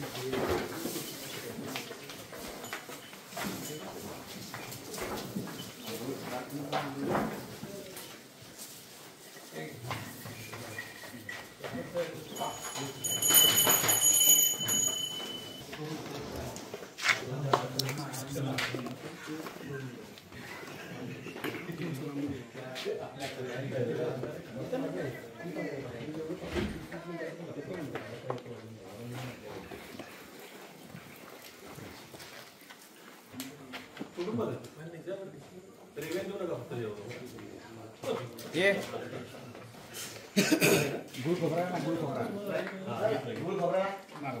Gracias. ये। गुळ खोबरा ना गुळ खोबरा गुळ खोबरा मागं